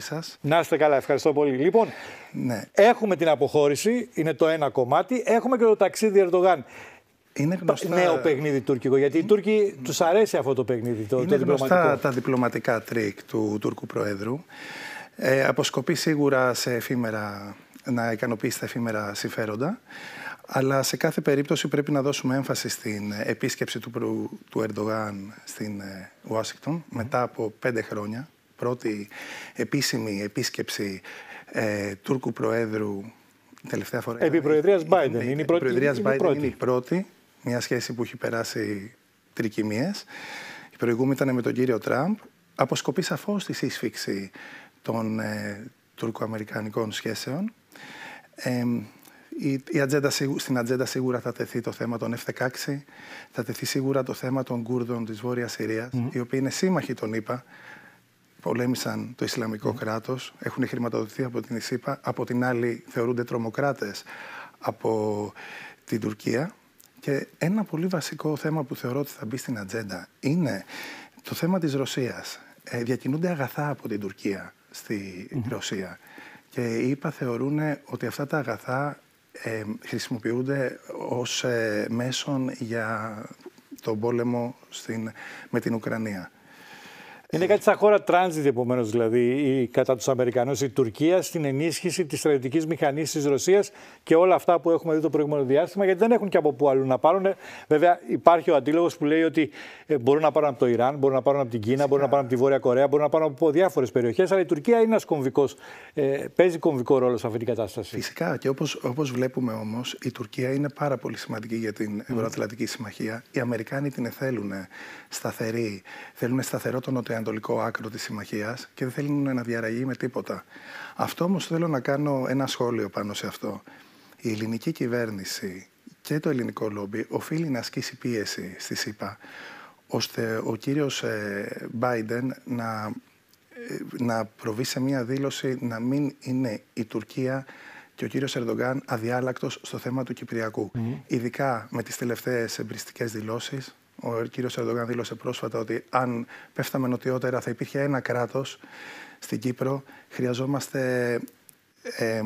συγχαρητήρια για την εκπομπή σας. Να είστε καλά, ευχαριστώ πολύ. Λοιπόν, Ναι. έχουμε την αποχώρηση, είναι το ένα κομμάτι. Έχουμε και το ταξίδι Ερντογάν. Είναι γνωστά, Νέο παιχνίδι τουρκικό, γιατί οι Τούρκοι τους αρέσει αυτό το παιχνίδι, το, το είναι γνωστά διπλωματικό. τα διπλωματικά τρικ του Τούρκου Προέδρου. Ε, αποσκοπεί σίγουρα σε εφήμερα, να ικανοποιήσει τα εφήμερα συμφέροντα. Αλλά σε κάθε περίπτωση πρέπει να δώσουμε έμφαση στην επίσκεψη του, προ- του Ερντογάν στην ε, Ουάσιγκτον μετά από πέντε χρόνια. Πρώτη επίσημη επίσκεψη ε, Τούρκου Προέδρου την τελευταία φορά. Επί προεδρίας Biden. Ναι, Είναι η επί πρώτη- προεδρίας είναι η Biden πρώτη. είναι η πρώτη. Μια σχέση που έχει περάσει τρικυμίες. Η προηγούμενη ήταν με τον κύριο Τραμπ. Αποσκοπεί σαφώ στη σύσφυξη των ε, τουρκο-αμερικανικών σχέσεων. Ε, η, η ατζέντα, σίγου- στην ατζέντα σίγουρα θα τεθεί το θέμα των F-16, θα τεθεί σίγουρα το θέμα των Κούρδων της Βόρειας Συρίας, οι οποίοι είναι σύμμαχοι των ΗΠΑ, πολέμησαν το Ισλαμικό κράτος, έχουν χρηματοδοτηθεί από την ΙΣΥΠΑ, από την άλλη θεωρούνται τρομοκράτες από την Τουρκία. Και ένα πολύ βασικό θέμα που θεωρώ ότι θα μπει στην ατζέντα είναι το θέμα της Ρωσίας. Ε, διακινούνται αγαθά από την Τουρκία στη Ρωσία. Και οι ΙΠΑ θεωρούν ότι αυτά τα αγαθά ε, χρησιμοποιούνται ως ε, μέσον για τον πόλεμο στην, με την Ουκρανία. Είναι κάτι σαν χώρα transit, επομένως, δηλαδή, η, κατά τους Αμερικανούς, η Τουρκία στην ενίσχυση της στρατιωτικής μηχανής της Ρωσίας και όλα αυτά που έχουμε δει το προηγούμενο διάστημα, γιατί δεν έχουν και από πού αλλού να πάρουν. Βέβαια, υπάρχει ο αντίλογος που λέει ότι ε, μπορούν να πάρουν από το Ιράν, μπορούν να πάρουν από την Κίνα, μπορούν να πάρουν από τη Βόρεια Κορέα, μπορούν να πάρουν από διάφορες περιοχές. Αλλά η Τουρκία είναι ένας κομβικός, ε, παίζει κομβικό ρόλο σε αυτή την κατάσταση. Φυσικά και όπως, όπως βλέπουμε όμως η Τουρκία είναι πάρα πολύ σημαντική για την Ευρωατλαντική Συμμαχία. Οι Αμερικάνοι την θέλουν σταθερή, θέλουν σταθερό το νοτιοανατολικό άκρο της συμμαχίας και δεν θέλουν να διαραγεί με τίποτα. Αυτό όμως θέλω να κάνω ένα σχόλιο πάνω σε αυτό. Η ελληνική κυβέρνηση και το ελληνικό λόμπι οφείλει να ασκήσει πίεση στη ΣΥΠΑ ώστε ο κύριος ε, Biden να ε, να προβεί σε μια δήλωση να μην είναι η Τουρκία και ο κύριος Ερντογκάν αδιάλακτος στο θέμα του Κυπριακού. Ειδικά με τις τελευταίες εμπριστικές δηλώσεις. Ο κύριος Ερντογκάν δήλωσε πρόσφατα ότι αν πέφταμε νοτιότερα θα υπήρχε ένα κράτος στην Κύπρο. Χρειαζόμαστε... Ε,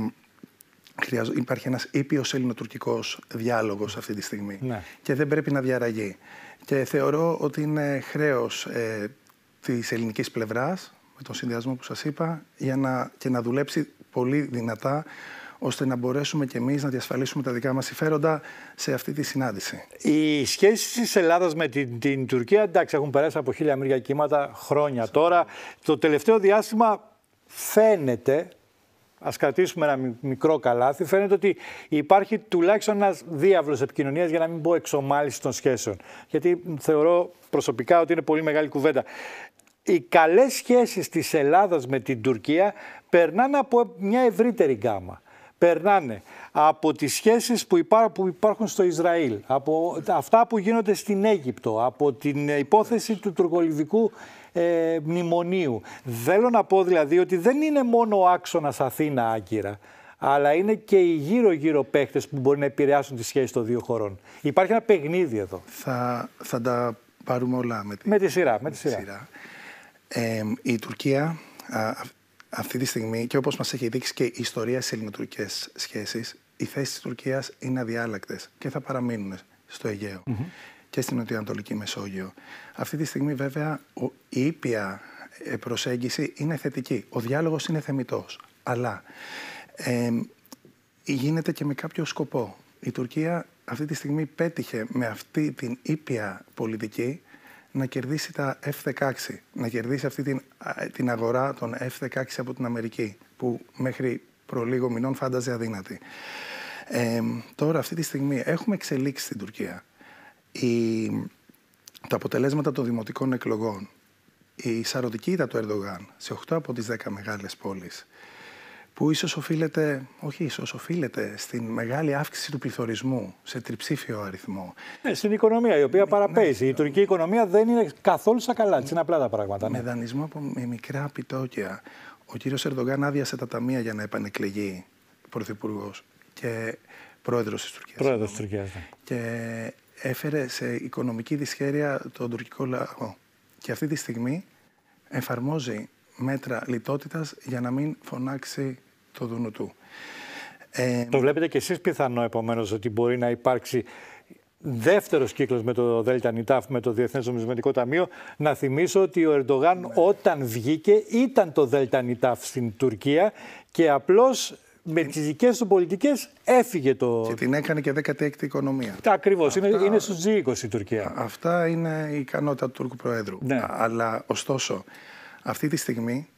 χρειαζο- Υπάρχει ένας ήπιος ελληνοτουρκικός διάλογος αυτή τη στιγμή Ναι. και δεν πρέπει να διαραγεί. Και θεωρώ ότι είναι χρέος ε, της ελληνικής πλευράς, με τον συνδυασμό που σας είπα, για να, και να δουλέψει πολύ δυνατά, ώστε να μπορέσουμε και εμείς να διασφαλίσουμε τα δικά μας συμφέροντα σε αυτή τη συνάντηση. Οι σχέσεις της Ελλάδας με την, την Τουρκία, εντάξει, έχουν περάσει από χίλια μύρια κύματα χρόνια τώρα. Το τελευταίο διάστημα φαίνεται, ας κρατήσουμε ένα μι- μικρό καλάθι, φαίνεται ότι υπάρχει τουλάχιστον ένας διάβλος επικοινωνίας για να μην πω εξομάλυση των σχέσεων. Γιατί θεωρώ προσωπικά ότι είναι πολύ μεγάλη κουβέντα. Οι καλές σχέσεις της Ελλάδας με την Τουρκία περνάνε από μια ευρύτερη γκάμα περνάνε από τις σχέσεις που, υπά- που υπάρχουν στο Ισραήλ, από αυτά που γίνονται στην Αίγυπτο, από την υπόθεση του τουρκολιβικού ε, μνημονίου. Θέλω να πω δηλαδή ότι δεν είναι μόνο ο άξονας Αθήνα-Άγκυρα, αλλά είναι και οι γύρω-γύρω παίχτες που μπορεί να επηρεάσουν τις σχέσεις των δύο χωρών. Υπάρχει ένα παιχνίδι εδώ. Θα, θα τα πάρουμε όλα με τη, Με τη σειρά. Με τη σειρά. σειρά. Ε, η Τουρκία α, αυ- αυτή τη στιγμή και όπως μας έχει δείξει και η ιστορία στις ελληνοτουρκικές σχέσεις, οι θέσεις της Τουρκίας είναι αδιάλακτες και θα παραμείνουν στο αιγαιο και στην Νοτιοανατολική Μεσόγειο. Αυτή τη στιγμή βέβαια ο, η ήπια ε, προσέγγιση είναι θετική. Ο διάλογος είναι θεμητός. Αλλά ε, γίνεται και με κάποιο σκοπό. Η Τουρκία αυτή τη στιγμή πέτυχε με αυτή την ήπια πολιτική να κερδίσει τα F-16, να κερδίσει αυτή την, α, την αγορά των F-16 από την Αμερική, που μέχρι προ λίγο μηνών φάνταζε αδύνατη. Ε, τώρα, αυτή τη στιγμή, έχουμε εξελίξει στην Τουρκία. Η, τα αποτελέσματα των δημοτικών εκλογών, η σαρωτική ήττα του Ερντογάν σε 8 από τις 10 μεγάλες πόλεις, που ίσως οφείλεται, όχι ίσως, οφείλεται στην μεγάλη αύξηση του πληθωρισμού σε τριψήφιο αριθμό. Ναι, στην οικονομία η οποία παραπέζει. Η τουρκική οικονομία δεν είναι καθόλου στα καλά της. Είναι απλά τα πράγματα. Με Ναι. δανεισμό από με μικρά επιτόκια. Ο κύριος Ερντογάν άδειασε τα ταμεία για να επανεκλεγεί πρωθυπουργός και πρόεδρος της Τουρκίας. Πρόεδρος της Τουρκίας. ναι. Και έφερε σε οικονομική δυσχέρεια τον τουρκικό λαό. Και αυτή τη στιγμή εφαρμόζει μέτρα λιτότητας για να μην φωνάξει το δούνο του. Ε, το βλέπετε κι εσείς πιθανό επομένως ότι μπορεί να υπάρξει δεύτερος κύκλος με το ΔΝΤ με το Διεθνές Νομισματικό Ταμείο. Να θυμίσω ότι ο Ερντογάν ναι. όταν βγήκε ήταν το ΔΝΤ στην Τουρκία και απλώς με τις δικές του πολιτικές έφυγε το. Και την έκανε και 16η οικονομία. Ακριβώς. Είναι, είναι στους G20 η Τουρκία. Αυτά είναι η ικανότητα του Τούρκου Προέδρου. Ναι. Αλλά ωστόσο, αυτή τη στιγμή,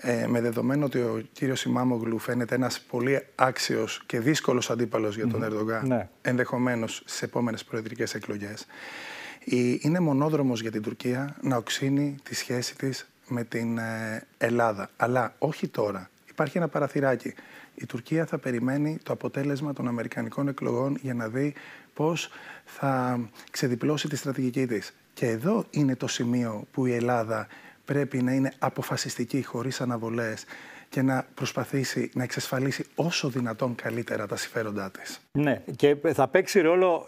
ε, με δεδομένο ότι ο κύριος Ιμάμογλου φαίνεται ένας πολύ άξιος και δύσκολος αντίπαλος για τον Ερντογάν, ναι. ενδεχομένως στις επόμενες προεδρικές εκλογές, είναι μονόδρομος για την Τουρκία να οξύνει τη σχέση της με την ε, Ελλάδα. Αλλά όχι τώρα. Υπάρχει ένα παραθυράκι η Τουρκία θα περιμένει το αποτέλεσμα των Αμερικανικών εκλογών για να δει πώς θα ξεδιπλώσει τη στρατηγική της. Και εδώ είναι το σημείο που η Ελλάδα πρέπει να είναι αποφασιστική χωρίς αναβολές και να προσπαθήσει να εξασφαλίσει όσο δυνατόν καλύτερα τα συμφέροντά της. Ναι, και θα παίξει ρόλο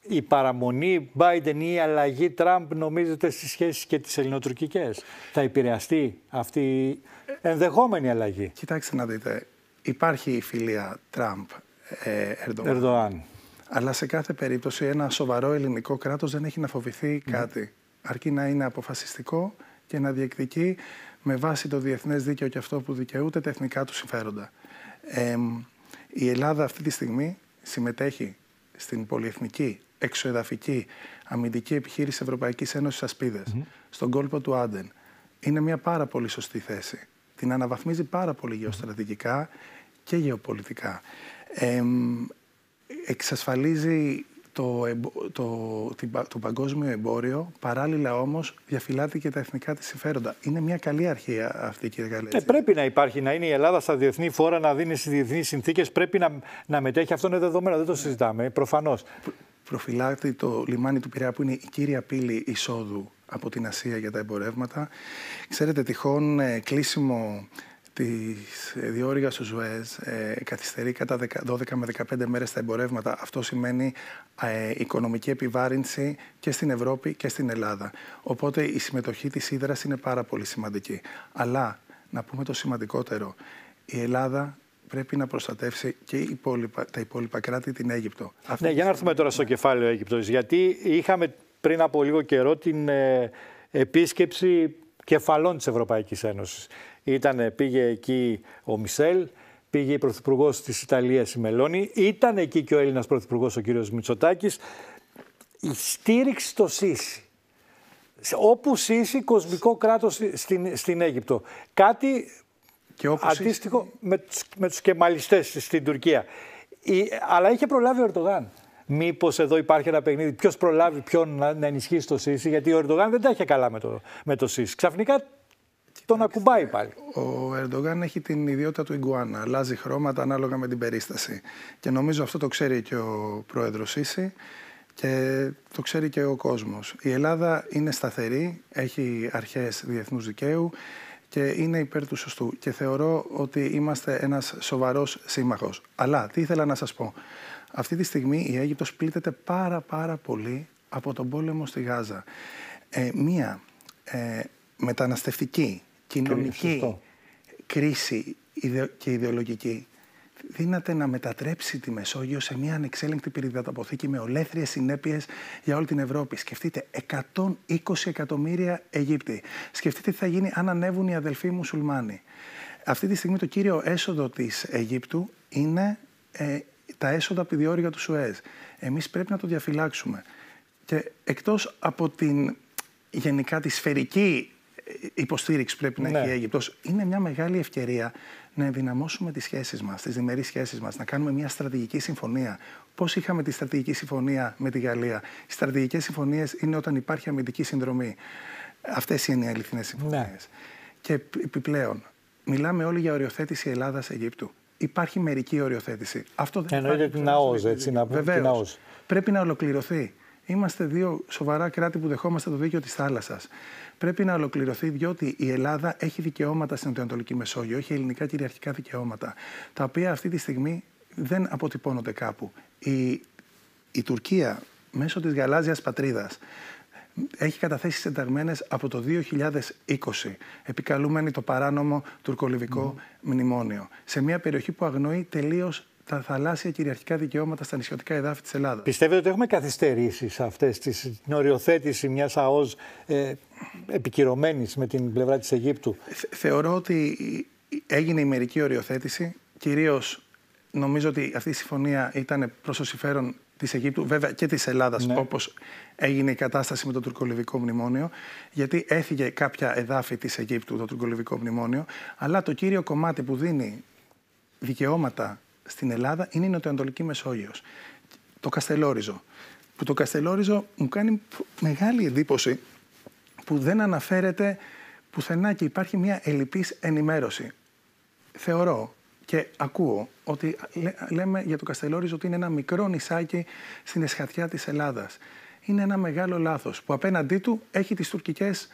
η παραμονή Biden ή η αλλαγή Τραμπ νομίζετε στις σχέσεις και τις ελληνοτουρκικές; Θα επηρεαστεί αυτή η ενδεχόμενη αλλαγή; Κοιτάξτε να δείτε, υπάρχει η φιλία Τραμπ ε, Ερντογάν. Αλλά σε κάθε περίπτωση ένα σοβαρό ελληνικό κράτος δεν έχει να φοβηθεί κάτι. Αρκεί να είναι αποφασιστικό και να διεκδικεί με βάση το διεθνές δίκαιο και αυτό που δικαιούται τα εθνικά του συμφέροντα. η Ελλάδα αυτή τη στιγμή συμμετέχει στην πολυεθνική, εξοεδαφική, αμυντική επιχείρηση Ευρωπαϊκής Ένωσης Ασπίδες, στον κόλπο του Άντεν. Είναι μια πάρα πολύ σωστή θέση την αναβαθμίζει πάρα πολύ γεωστρατηγικά και γεωπολιτικά. Ε, εξασφαλίζει το, το, το, παγκόσμιο εμπόριο, παράλληλα όμως διαφυλάτει και τα εθνικά της συμφέροντα. Είναι μια καλή αρχή αυτή, κύριε Γαλέζη. Ε, πρέπει να υπάρχει, να είναι η Ελλάδα στα διεθνή φόρα, να δίνει στις διεθνείς συνθήκες, πρέπει να, να μετέχει. Αυτό είναι δεδομένο, δεν το συζητάμε, προφανώς. Προφυλάκτη το λιμάνι του Πειραιά που είναι η κύρια πύλη εισόδου από την Ασία για τα εμπορεύματα. Ξέρετε, τυχόν ε, κλείσιμο της ε, διόρυγας του Ζουέζ ε, καθυστερεί κατά 12 με 15 μέρες τα εμπορεύματα. Αυτό σημαίνει ε, οικονομική επιβάρυνση και στην Ευρώπη και στην Ελλάδα. Οπότε η συμμετοχή της Ήδρας είναι πάρα πολύ σημαντική. Αλλά, να πούμε το σημαντικότερο, η Ελλάδα πρέπει να προστατεύσει και υπόλοιπα, τα υπόλοιπα κράτη την Αίγυπτο. ναι, για να έρθουμε τώρα στο κεφάλαιο Αίγυπτος, γιατί είχαμε πριν από λίγο καιρό την ε, επίσκεψη κεφαλών της Ευρωπαϊκής Ένωσης. Ήτανε, πήγε εκεί ο Μισελ, πήγε η Πρωθυπουργός της Ιταλίας η Μελώνη, ήταν εκεί και ο Έλληνας Πρωθυπουργός ο κύριος Μητσοτάκης. Η στήριξη στο ΣΥΣΥ. Όπου ΣΥΣΥ κοσμικό κράτος στην, στην Αίγυπτο. Κάτι και αντίστοιχο με, τους, με τους κεμαλιστές στην Τουρκία. Η, αλλά είχε προλάβει ο Ερντογάν. Μήπως εδώ υπάρχει ένα παιχνίδι, ποιος προλάβει ποιον να, να ενισχύσει το ΣΥΣ, γιατί ο Ερντογάν δεν τα είχε καλά με το, με το ΣΥΣ. Ξαφνικά τον ακουμπάει πάλι. Ο Ερντογάν έχει την ιδιότητα του Ιγκουάνα. Αλλάζει χρώματα ανάλογα με την περίσταση. Και νομίζω αυτό το ξέρει και ο πρόεδρος Σίση και το ξέρει και ο κόσμος. Η Ελλάδα είναι σταθερή, έχει αρχές διεθνούς δικαίου και είναι υπέρ του σωστού. Και θεωρώ ότι είμαστε ένας σοβαρός σύμμαχος. Αλλά τι ήθελα να σας πω. Αυτή τη στιγμή η Αίγυπτος πλήττεται πάρα πάρα πολύ από τον πόλεμο στη Γάζα. Ε, μία ε, μεταναστευτική, κοινωνική κρίση και ιδεολογική δύναται να μετατρέψει τη Μεσόγειο σε μια ανεξέλεγκτη πυρηδατοποθήκη με ολέθριες συνέπειες για όλη την Ευρώπη. Σκεφτείτε, 120 εκατομμύρια Αιγύπτιοι. Σκεφτείτε τι θα γίνει αν ανέβουν οι αδελφοί μουσουλμάνοι. Αυτή τη στιγμή το κύριο έσοδο της Αιγύπτου είναι ε, τα έσοδα από τη διόρυγα του Σουέζ. Εμείς πρέπει να το διαφυλάξουμε. Και εκτός από την γενικά τη σφαιρική υποστήριξη που πρέπει να έχει ναι. η Αίγυπτος, είναι μια μεγάλη ευκαιρία να ενδυναμώσουμε τις σχέσεις μας, τις διμερείς σχέσεις μας, να κάνουμε μια στρατηγική συμφωνία. Πώς είχαμε τη στρατηγική συμφωνία με τη Γαλλία; Οι στρατηγικές συμφωνίες είναι όταν υπάρχει αμυντική συνδρομή. Αυτές είναι οι αληθινές συμφωνίες. Ναι. Και επιπλέον, μιλάμε όλοι για οριοθέτηση Ελλάδας-Αιγύπτου υπάρχει μερική οριοθέτηση. Αυτό δεν Εννοείται την ΑΟΣ, έτσι, να Βεβαίως. Πρέπει να ολοκληρωθεί. Είμαστε δύο σοβαρά κράτη που δεχόμαστε το δίκαιο της θάλασσας. Πρέπει να ολοκληρωθεί διότι η Ελλάδα έχει δικαιώματα στην Ανατολική Μεσόγειο, έχει ελληνικά κυριαρχικά δικαιώματα, τα οποία αυτή τη στιγμή δεν αποτυπώνονται κάπου. Η, η Τουρκία μέσω της γαλάζιας πατρίδας έχει καταθέσει ενταγμένε από το 2020, επικαλούμενη το παράνομο τουρκολιβικό μνημόνιο, σε μια περιοχή που αγνοεί τελείως τα θαλάσσια κυριαρχικά δικαιώματα στα νησιωτικά εδάφη της Ελλάδας. Πιστεύετε ότι έχουμε καθυστερήσει σε αυτές την οριοθέτηση μιας ΑΟΣ ε, επικυρωμένης με την πλευρά της Αιγύπτου; Θεωρώ ότι έγινε η μερική οριοθέτηση. Κυρίως νομίζω ότι αυτή η συμφωνία ήταν προς το συμφέρον της Αιγύπτου, βέβαια και της Ελλάδας, ναι. όπως έγινε η κατάσταση με το τουρκολιβικό μνημόνιο, γιατί έφυγε κάποια εδάφη της Αιγύπτου το τουρκολιβικό μνημόνιο. Αλλά το κύριο κομμάτι που δίνει δικαιώματα στην Ελλάδα είναι η Νοτιοανατολική Μεσόγειος. Το Καστελόριζο. Που το Καστελόριζο μου κάνει μεγάλη εντύπωση που δεν αναφέρεται πουθενά και υπάρχει μια ελλειπής ενημέρωση. Θεωρώ και ακούω ότι λέμε για το Καστελόριζο ότι είναι ένα μικρό νησάκι στην εσχατιά της Ελλάδας. Είναι ένα μεγάλο λάθος που απέναντί του έχει τις τουρκικές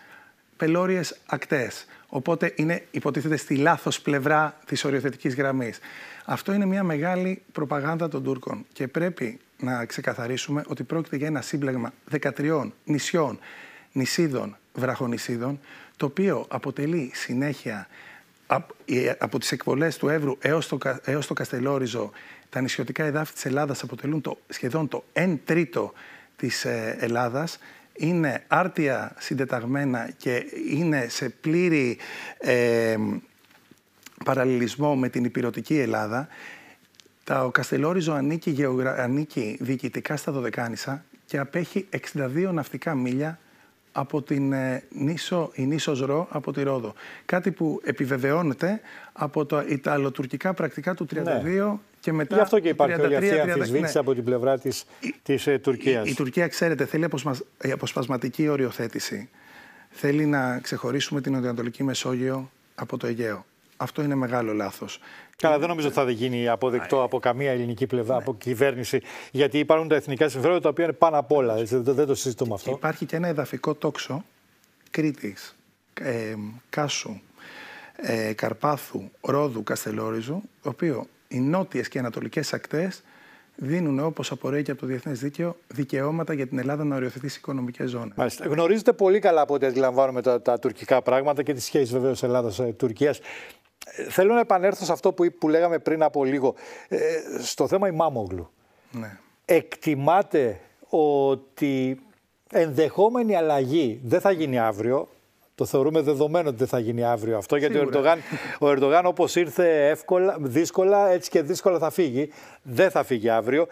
πελώριες ακτές. Οπότε είναι υποτίθεται στη λάθος πλευρά της οριοθετικής γραμμής. Αυτό είναι μια μεγάλη προπαγάνδα των Τούρκων και πρέπει να ξεκαθαρίσουμε ότι πρόκειται για ένα σύμπλεγμα 13 νησιών, νησίδων, βραχονησίδων, το οποίο αποτελεί συνέχεια από τις εκβολές του Εύρου έως το, έως το Καστελόριζο, τα νησιωτικά εδάφη της Ελλάδας αποτελούν το, σχεδόν το 1 τρίτο της ε, Ελλάδας, είναι άρτια συντεταγμένα και είναι σε πλήρη ε, παραλληλισμό με την υπηρετική Ελλάδα, το Καστελόριζο ανήκει, γεωγρα... ανήκει διοικητικά στα Δωδεκάνησα και απέχει 62 ναυτικά μίλια από την ε, νήσο, η νήσος Ρο από τη Ρόδο. Κάτι που επιβεβαιώνεται από τα Ιταλοτουρκικά πρακτικά του 32 ναι. και μετά... Γι' αυτό και υπάρχει όλη αυτή η αμφισβήτηση ναι. από την πλευρά της, της ε, Τουρκίας. Η, η, Τουρκία, ξέρετε, θέλει αποσπασ... αποσπασματική οριοθέτηση. Θέλει να ξεχωρίσουμε την Νοτιοανατολική Μεσόγειο από το Αιγαίο. Αυτό είναι μεγάλο λάθος. Καλά, δεν νομίζω ότι θα γίνει αποδεκτό από καμία ελληνική πλευρά, ναι. από κυβέρνηση, γιατί υπάρχουν τα εθνικά συμφέροντα τα οποία είναι πάνω απ' όλα. Δεν το συζητούμε αυτό. Υπάρχει και ένα εδαφικό τόξο Κρήτης, ε, Κάσου, ε, Καρπάθου, Ρόδου, Καστελόριζου, το οποίο οι νότιες και ανατολικές ακτές δίνουν, όπως απορρέει και από το Διεθνές Δίκαιο, δικαιώματα για την Ελλάδα να οριοθετήσει οικονομικές ζώνες. Γνωρίζετε πολύ καλά από ό,τι αντιλαμβάνομαι τα, τα τουρκικά πράγματα και τις σχέσεις βεβαίως Ελλάδα-Τουρκία. Θέλω να επανέλθω σε αυτό που, που λέγαμε πριν από λίγο, ε, στο θέμα Ημάμογλου. Ναι. Εκτιμάτε ότι ενδεχόμενη αλλαγή δεν θα γίνει αύριο, το θεωρούμε δεδομένο ότι δεν θα γίνει αύριο αυτό, γιατί ο Ερντογάν, ο Ερντογάν όπως ήρθε εύκολα, δύσκολα, έτσι και δύσκολα θα φύγει. Δεν θα φύγει αύριο.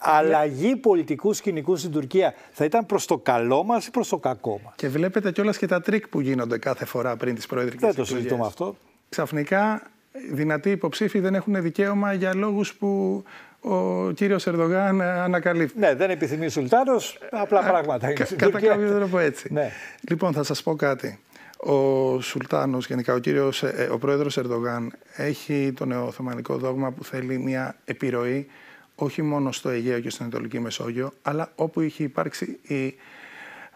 Αλλαγή πολιτικού σκηνικού στην Τουρκία θα ήταν προς το καλό μας ή προς το κακό μας; Και βλέπετε κιόλας και τα τρικ που γίνονται κάθε φορά πριν τις προεδρικές Δεν το συζητούμε αυτό ξαφνικά δυνατοί υποψήφοι δεν έχουν δικαίωμα για λόγους που ο κύριος Ερδογάν ανακαλύπτει. Ναι, δεν επιθυμεί Σουλτάνος, απλά πράγματα είναι. κατά κάποιο τρόπο έτσι. Ναι. Λοιπόν, θα σας πω κάτι. Ο Σουλτάνος, γενικά ο, κύριος, ε, ο πρόεδρος Ερδογάν, έχει το νεοοθωμανικό δόγμα που θέλει μια επιρροή όχι μόνο στο Αιγαίο και στην Ανατολική Μεσόγειο, αλλά όπου είχε υπάρξει η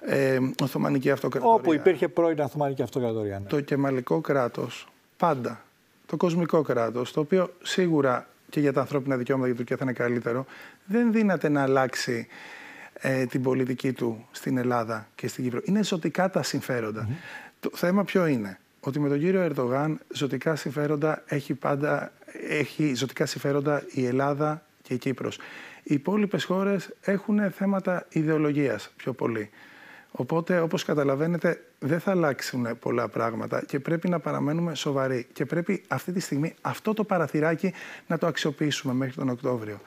ε, Οθωμανική Αυτοκρατορία. Όπου υπήρχε πρώην Οθωμανική Αυτοκρατορία. Ναι. Το κεμαλικό κράτος πάντα το κοσμικό κράτος, το οποίο σίγουρα και για τα ανθρώπινα δικαιώματα για την Τουρκία θα είναι καλύτερο, δεν δύναται να αλλάξει ε, την πολιτική του στην Ελλάδα και στην Κύπρο. Είναι ζωτικά τα συμφέροντα. Το θέμα ποιο είναι, ότι με τον κύριο Ερντογάν ζωτικά συμφέροντα έχει πάντα, έχει ζωτικά συμφέροντα η Ελλάδα και η Κύπρος. Οι υπόλοιπες χώρες έχουν θέματα ιδεολογίας πιο πολύ. Οπότε, όπως καταλαβαίνετε, δεν θα αλλάξουν πολλά πράγματα και πρέπει να παραμένουμε σοβαροί. Και πρέπει αυτή τη στιγμή αυτό το παραθυράκι να το αξιοποιήσουμε μέχρι τον Οκτώβριο.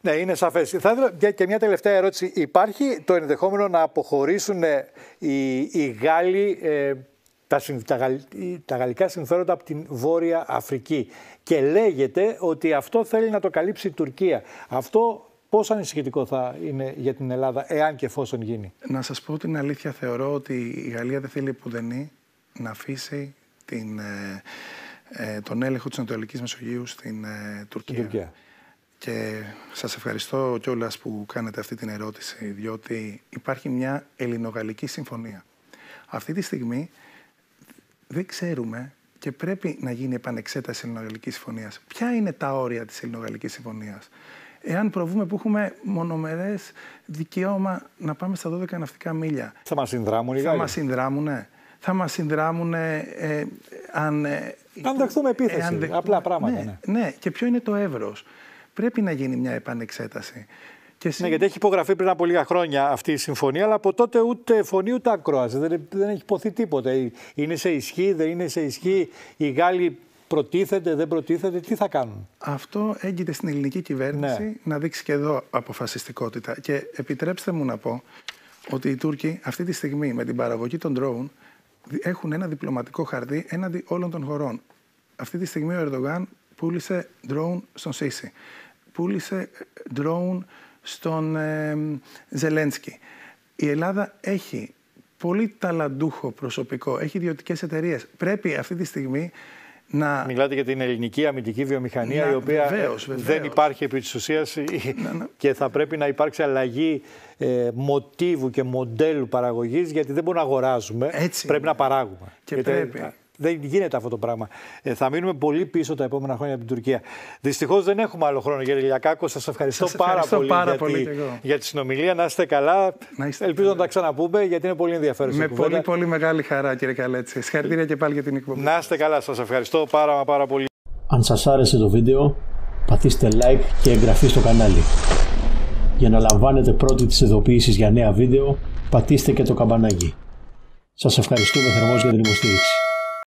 Ναι, είναι σαφές. Θα ήθελα και μια τελευταία ερώτηση. Υπάρχει το ενδεχόμενο να αποχωρήσουν οι, οι Γάλλοι ε, τα, τα, τα γαλλικά συμφέροντα από την Βόρεια Αφρική. Και λέγεται ότι αυτό θέλει να το καλύψει η Τουρκία. Αυτό Πόσο ανησυχητικό θα είναι για την Ελλάδα, εάν και εφόσον γίνει; Να σας πω την αλήθεια, θεωρώ ότι η Γαλλία δεν θέλει πουδενή να αφήσει την, ε, ε, τον έλεγχο της Ανατολικής Μεσογείου στην ε, Τουρκία. Τουρκία. Και σας ευχαριστώ κιόλας που κάνετε αυτή την ερώτηση, διότι υπάρχει μια ελληνογαλλική συμφωνία. Αυτή τη στιγμή δεν ξέρουμε και πρέπει να γίνει επανεξέταση ελληνογαλλικής συμφωνίας. Ποια είναι τα όρια της ελληνογαλλικής συμφωνίας; Εάν προβούμε που έχουμε μονομερές δικαίωμα να πάμε στα 12 ναυτικά μίλια. Θα μας συνδράμουν οι Θα μας συνδράμουν. Θα μας συνδράμουν ε, αν. Ε, αν δεχτούμε επίθεση. Εάν Απλά πράγματα. Ναι, ναι. ναι, και ποιο είναι το εύρος. Πρέπει να γίνει μια επανεξέταση. Και Ναι, γιατί έχει υπογραφεί πριν από λίγα χρόνια αυτή η συμφωνία, αλλά από τότε ούτε φωνή ούτε ακρόαση. Δεν, δεν έχει υποθεί τίποτε. Είναι σε ισχύ, δεν είναι σε ισχύ. Οι Γάλλοι προτίθεται, δεν προτίθεται, τι θα κάνουν; Αυτό έγκυται στην ελληνική κυβέρνηση ναι. να δείξει και εδώ αποφασιστικότητα. Και επιτρέψτε μου να πω ότι οι Τούρκοι αυτή τη στιγμή με την παραγωγή των drone έχουν ένα διπλωματικό χαρτί έναντι όλων των χωρών. Αυτή τη στιγμή ο Ερντογάν πούλησε drone στον Σίση. Πούλησε drone στον ε, Ζελένσκι. Η Ελλάδα έχει πολύ ταλαντούχο προσωπικό, έχει ιδιωτικές εταιρείες. Πρέπει αυτή τη στιγμή να... Μιλάτε για την ελληνική αμυντική βιομηχανία, η οποία δεν υπάρχει επί της ουσίας. Και θα πρέπει να υπάρξει αλλαγή ε, μοτίβου και μοντέλου παραγωγής, γιατί δεν μπορούμε να αγοράζουμε, Έτσι πρέπει να παράγουμε. Και πρέπει. Δεν γίνεται αυτό το πράγμα. Ε, θα μείνουμε πολύ πίσω τα επόμενα χρόνια από την Τουρκία. Δυστυχώς δεν έχουμε άλλο χρόνο, κύριε Λιακάκο. Σας ευχαριστώ, ευχαριστώ, πάρα, πάρα πολύ, πολύ για, τη, για τη συνομιλία. Να είστε καλά. Να είστε Ελπίζω καλά. να τα ξαναπούμε, γιατί είναι πολύ ενδιαφέρον. Με πολύ, πολύ μεγάλη χαρά, κύριε Καλέτση. Συγχαρητήρια και πάλι για την εκπομπή. Να είστε καλά. Σας ευχαριστώ πάρα, πάρα πολύ. Αν σας άρεσε το βίντεο, πατήστε like και εγγραφή στο κανάλι. Για να λαμβάνετε πρώτη τις ειδοποιήσεις για νέα βίντεο, πατήστε και το καμπανάκι. Σας ευχαριστούμε θερμός για την υποστήριξη.